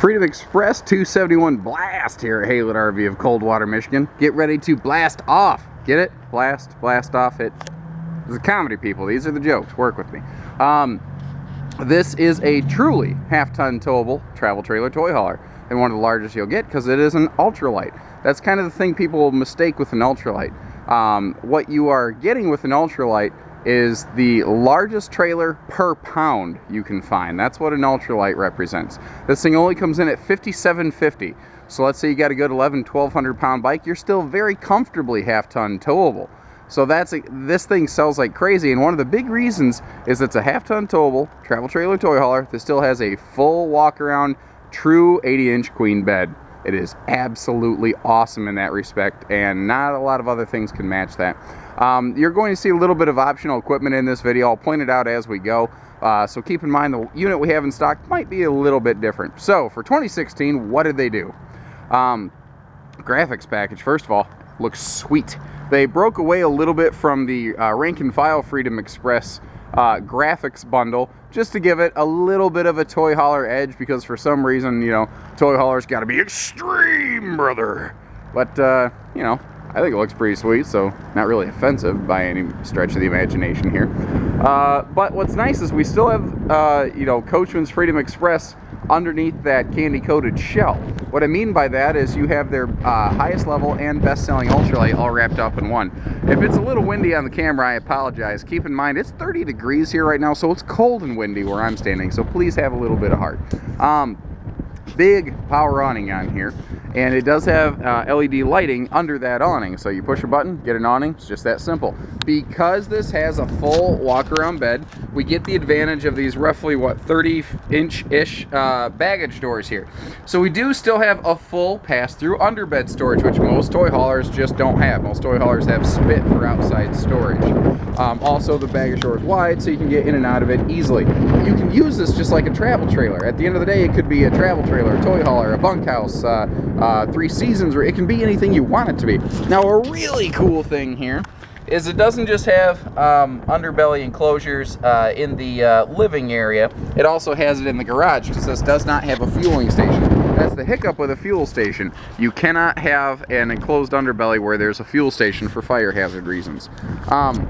Freedom Express 271 Blast here at Haylett RV of Coldwater, Michigan. Get ready to blast off. Get it? Blast, blast off it. This is comedy, people. These are the jokes. Work with me. Um, this is a truly half-ton towable travel trailer toy hauler and one of the largest you'll get because it is an ultralight. That's kind of the thing people mistake with an ultralight. Um, what you are getting with an ultralight is the largest trailer per pound you can find. That's what an ultralight represents. This thing only comes in at 5750. So let's say you got a good 11, 1200 pound bike, you're still very comfortably half ton towable. So that's a, this thing sells like crazy, and one of the big reasons is it's a half-ton towable travel trailer toy hauler that still has a full walk-around, true 80-inch queen bed. It is absolutely awesome in that respect, and not a lot of other things can match that. Um, you're going to see a little bit of optional equipment in this video. I'll point it out as we go. Uh, so keep in mind the unit we have in stock might be a little bit different. So for 2016, what did they do? Um, graphics package, first of all, looks sweet. They broke away a little bit from the uh, rank and file Freedom Express uh, graphics bundle just to give it a little bit of a toy hauler edge because for some reason, you know, toy haulers got to be extreme, brother. But, uh, you know, I think it looks pretty sweet, so not really offensive by any stretch of the imagination here. Uh, but what's nice is we still have, uh, you know, Coachmen's Freedom Express underneath that candy coated shell. What I mean by that is you have their uh, highest level and best selling ultralight all wrapped up in one. If it's a little windy on the camera, I apologize. Keep in mind it's 30 degrees here right now, so it's cold and windy where I'm standing, so please have a little bit of heart. Um, big power awning on here. And it does have uh, LED lighting under that awning. So you push a button get an awning. It's just that simple. Because this has a full walk around bed we get the advantage of these roughly what 30 inch ish uh, baggage doors here. So we do still have a full pass-through underbed storage which most toy haulers just don't have. Most toy haulers have spit for outside storage. Um, also the baggage door is wide so you can get in and out of it easily. You can use this just like a travel trailer. At the end of the day it could be a travel trailer a toy hauler a bunkhouse uh, uh, three seasons, or it can be anything you want it to be. Now, a really cool thing here is it doesn't just have um, underbelly enclosures uh, in the uh, living area, it also has it in the garage because this does not have a fueling station. That's the hiccup with a fuel station. You cannot have an enclosed underbelly where there's a fuel station for fire hazard reasons. Um,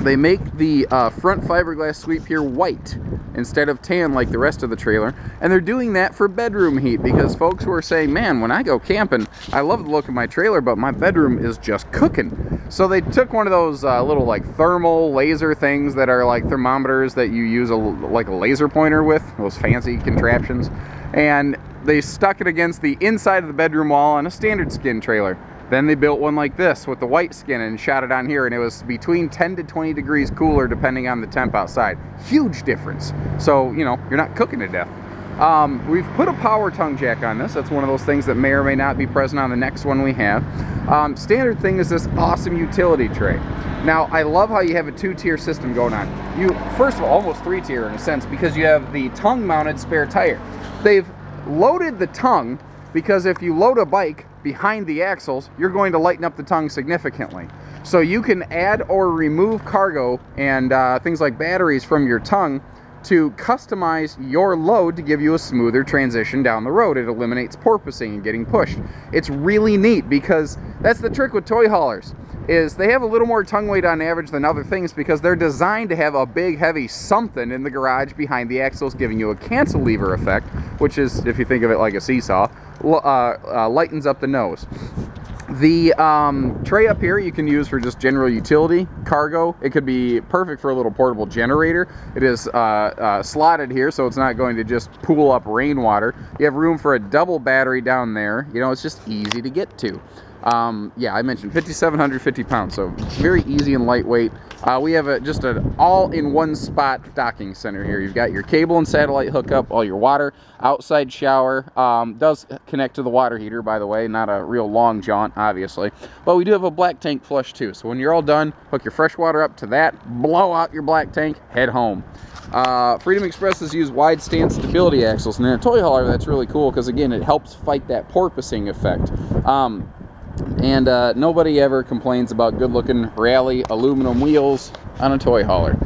they make the uh, front fiberglass sweep here white instead of tan like the rest of the trailer. And they're doing that for bedroom heat because folks were saying, man, when I go camping, I love the look of my trailer, but my bedroom is just cooking. So they took one of those uh, little like thermal laser things that are like thermometers that you use a, like a laser pointer with, those fancy contraptions, and they stuck it against the inside of the bedroom wall on a standard skin trailer. Then they built one like this with the white skin and shot it on here and it was between 10 to 20 degrees cooler depending on the temp outside. Huge difference. So, you know, you're not cooking to death. Um, we've put a power tongue jack on this. That's one of those things that may or may not be present on the next one we have. Um, standard thing is this awesome utility tray. Now, I love how you have a two-tier system going on. You, first of all, almost three-tier in a sense because you have the tongue-mounted spare tire. They've loaded the tongue because if you load a bike behind the axles, you're going to lighten up the tongue significantly. So you can add or remove cargo and uh, things like batteries from your tongue to customize your load to give you a smoother transition down the road. It eliminates porpoising and getting pushed. It's really neat because that's the trick with toy haulers is they have a little more tongue weight on average than other things because they're designed to have a big heavy something in the garage behind the axles giving you a cantilever effect which is if you think of it like a seesaw uh, uh, lightens up the nose the um, tray up here you can use for just general utility, cargo. It could be perfect for a little portable generator. It is uh, uh, slotted here so it's not going to just pool up rainwater. You have room for a double battery down there. You know, it's just easy to get to. Um, yeah, I mentioned 5,750 pounds, so very easy and lightweight. Uh, we have a, just an all-in-one spot docking center here. You've got your cable and satellite hookup, all your water, outside shower. Um, does connect to the water heater, by the way, not a real long jaunt, obviously. But we do have a black tank flush too, so when you're all done, hook your fresh water up to that, blow out your black tank, head home. Uh, Freedom Expresses use wide stance stability axles, and in a toy hauler, that's really cool because, again, it helps fight that porpoising effect. Um, and uh, nobody ever complains about good looking rally aluminum wheels on a toy hauler.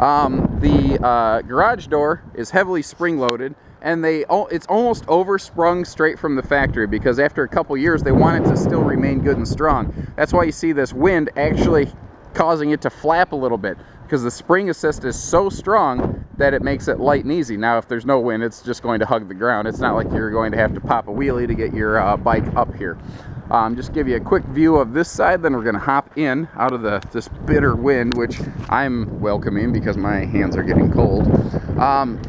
Um, the uh, garage door is heavily spring loaded and they it's almost oversprung straight from the factory because after a couple years they want it to still remain good and strong. That's why you see this wind actually causing it to flap a little bit because the spring assist is so strong that it makes it light and easy. Now, if there's no wind, it's just going to hug the ground. It's not like you're going to have to pop a wheelie to get your uh, bike up here. Um, just give you a quick view of this side, then we're going to hop in out of the this bitter wind, which I'm welcoming because my hands are getting cold. Um,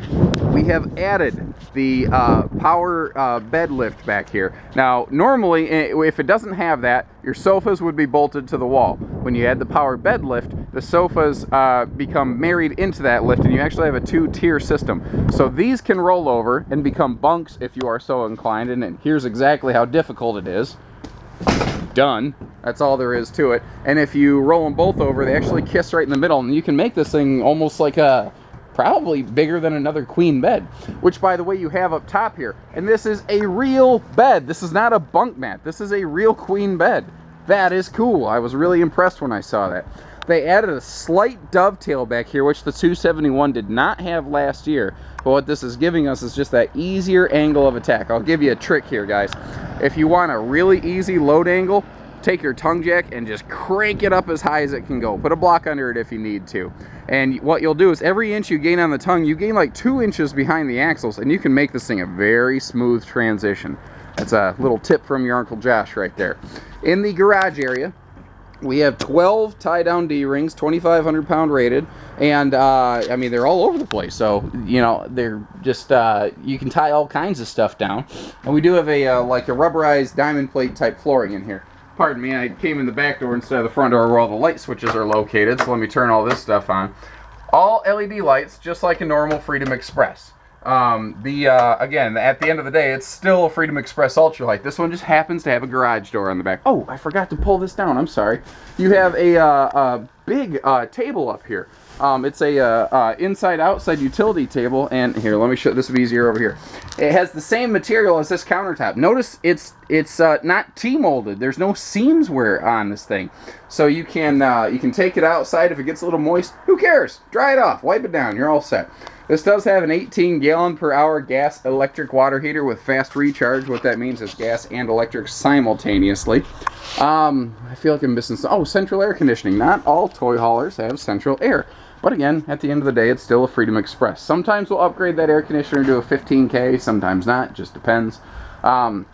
we have added the uh, power uh, bed lift back here. Now, normally, if it doesn't have that, your sofas would be bolted to the wall. When you add the power bed lift, the sofas uh, become married into that lift, and you actually have a two-tier system. So these can roll over and become bunks if you are so inclined, and here's exactly how difficult it is done. That's all there is to it. And if you roll them both over, they actually kiss right in the middle, and you can make this thing almost like a probably bigger than another queen bed, which by the way you have up top here. And this is a real bed. This is not a bunk mat. This is a real queen bed. That is cool. I was really impressed when I saw that. They added a slight dovetail back here, which the 271 did not have last year. But what this is giving us is just that easier angle of attack. I'll give you a trick here, guys. If you want a really easy load angle, take your tongue jack and just crank it up as high as it can go. Put a block under it if you need to. And what you'll do is every inch you gain on the tongue, you gain like two inches behind the axles, and you can make this thing a very smooth transition. That's a little tip from your Uncle Josh right there. In the garage area, we have 12 tie down D-rings, 2,500 pound rated, and uh, I mean they're all over the place. So you know they're just uh, you can tie all kinds of stuff down, and we do have a uh, like a rubberized diamond plate type flooring in here. Pardon me, I came in the back door instead of the front door where all the light switches are located. So let me turn all this stuff on. All LED lights, just like a normal Freedom Express. Um, the uh, again, at the end of the day, it's still a Freedom Express Ultralight. This one just happens to have a garage door on the back. Oh, I forgot to pull this down. I'm sorry. You have a, uh, a big uh, table up here. Um, it's a uh, uh, inside-outside utility table, and here, let me show. This will be easier over here. It has the same material as this countertop. Notice it's it's uh, not T-molded. There's no seams wear on this thing, so you can you can take it outside if it gets a little moist. Who cares? Dry it off, wipe it down. You're all set. This does have an 18 gallon per hour gas electric water heater with fast recharge. What that means is gas and electric simultaneously. Um, I feel like I'm missing some. Oh, central air conditioning. Not all toy haulers have central air. But again, at the end of the day, it's still a Freedom Express. Sometimes we'll upgrade that air conditioner to a 15K, sometimes not, just depends. Um,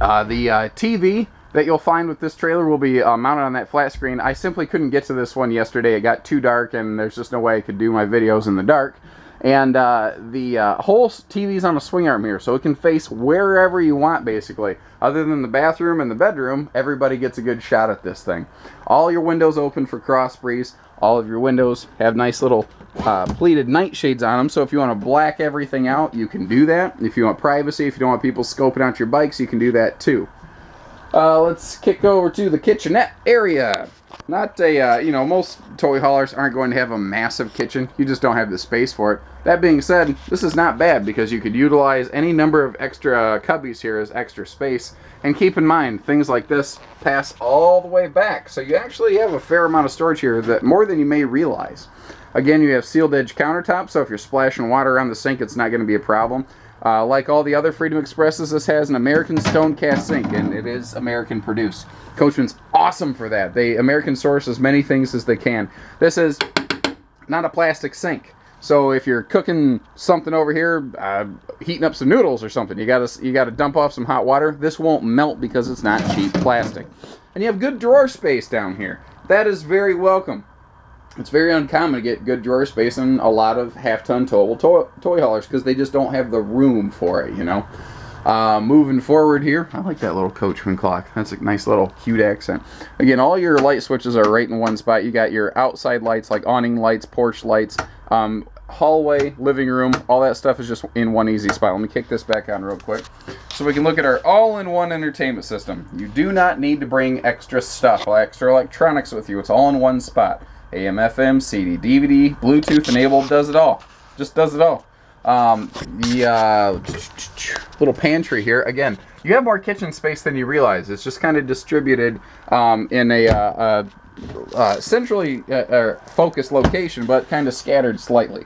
uh, the uh, TV that you'll find with this trailer will be uh, mounted on that flat screen. I simply couldn't get to this one yesterday. It got too dark and there's just no way I could do my videos in the dark. And uh, the uh, whole TV's on a swing arm here, so it can face wherever you want, basically. Other than the bathroom and the bedroom, everybody gets a good shot at this thing. All your windows open for cross breeze. All of your windows have nice little uh, pleated nightshades on them, so if you want to black everything out, you can do that. If you want privacy, if you don't want people scoping out your bikes, you can do that too. Uh, let's kick over to the kitchenette area. Not a, uh, you know, most toy haulers aren't going to have a massive kitchen. You just don't have the space for it. That being said, this is not bad because you could utilize any number of extra cubbies here as extra space. And keep in mind, things like this pass all the way back. So you actually have a fair amount of storage here, that more than you may realize. Again, you have sealed edge countertops, so if you're splashing water around the sink, it's not going to be a problem. Uh, like all the other Freedom Expresses, this has an American stone cast sink, and it is American produced. Coachmen's awesome for that. They American source as many things as they can. This is not a plastic sink. So if you're cooking something over here, uh, heating up some noodles or something, you gotta you gotta dump off some hot water. This won't melt because it's not cheap plastic. And you have good drawer space down here. That is very welcome it's very uncommon to get good drawer space in a lot of half-ton towable toy, toy haulers because they just don't have the room for it, you know. Uh, moving forward here, I like that little Coachmen clock. That's a nice little cute accent. Again, all your light switches are right in one spot. You got your outside lights like awning lights, porch lights, um, hallway, living room, all that stuff is just in one easy spot. Let me kick this back on real quick so we can look at our all-in-one entertainment system. You do not need to bring extra stuff, extra electronics with you. It's all in one spot. AM, FM, CD, DVD, Bluetooth enabled, does it all. Just does it all. Um, the uh, little pantry here, again, you have more kitchen space than you realize. It's just kind of distributed um, in a, uh, uh, centrally uh, focused location, but kind of scattered slightly.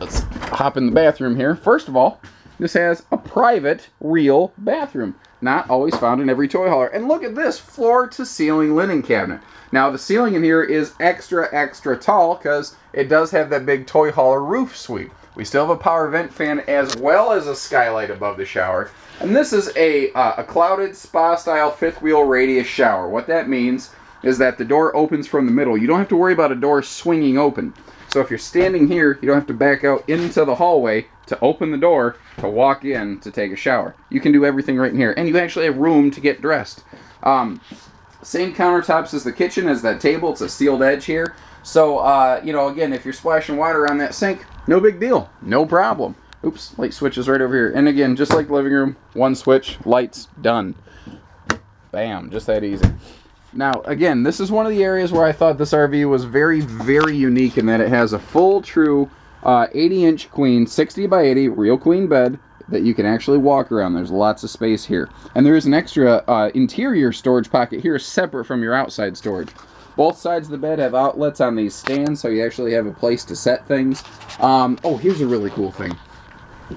Let's hop in the bathroom here. First of all, this has a private, real bathroom. Not always found in every toy hauler. And look at this floor to ceiling linen cabinet. Now the ceiling in here is extra, extra tall because it does have that big toy hauler roof sweep. We still have a power vent fan as well as a skylight above the shower. And this is a, uh, a clouded spa style fifth wheel radius shower. What that means is that the door opens from the middle. You don't have to worry about a door swinging open. So if you're standing here, you don't have to back out into the hallway to open the door to walk in to take a shower. You can do everything right in here. And you actually have room to get dressed. Um, same countertops as the kitchen, as that table. It's a sealed edge here. So, uh, you know, again, if you're splashing water on that sink, no big deal. No problem. Oops, light switch is right over here. And again, just like the living room, one switch, lights, done. Bam, just that easy. Now, again, this is one of the areas where I thought this RV was very, very unique in that it has a full, true 80-inch uh, queen, 60 by 80 real queen bed that you can actually walk around. There's lots of space here. And there is an extra uh, interior storage pocket here separate from your outside storage. Both sides of the bed have outlets on these stands, so you actually have a place to set things. Um, oh, here's a really cool thing.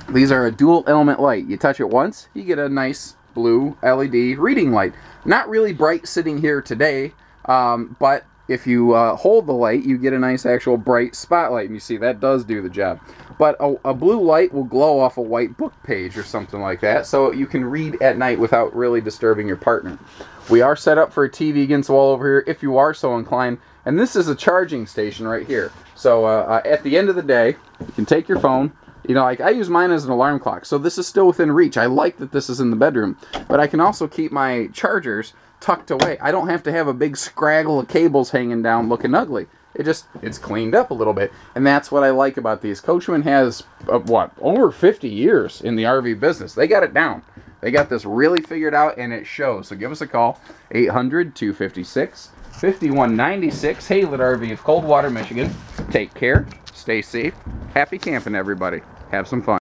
These are a dual element light. You touch it once, you get a nice blue LED reading light. Not really bright sitting here today, um, but if you uh, hold the light, you get a nice actual bright spotlight. And you see, that does do the job. But a, a, blue light will glow off a white book page or something like that, so you can read at night without really disturbing your partner. We are set up for a TV against the wall over here if you are so inclined. And this is a charging station right here. So uh, uh, at the end of the day, you can take your phone, you know, like I use mine as an alarm clock, so this is still within reach. I like that this is in the bedroom, but I can also keep my chargers tucked away. I don't have to have a big scraggle of cables hanging down looking ugly. It just, it's cleaned up a little bit. And that's what I like about these. Coachmen has, uh, what, over 50 years in the RV business. They got it down. They got this really figured out and it shows. So give us a call, 800-256 5196 Haylett RV of Coldwater, Michigan. Take care, stay safe, happy camping, everybody. Have some fun.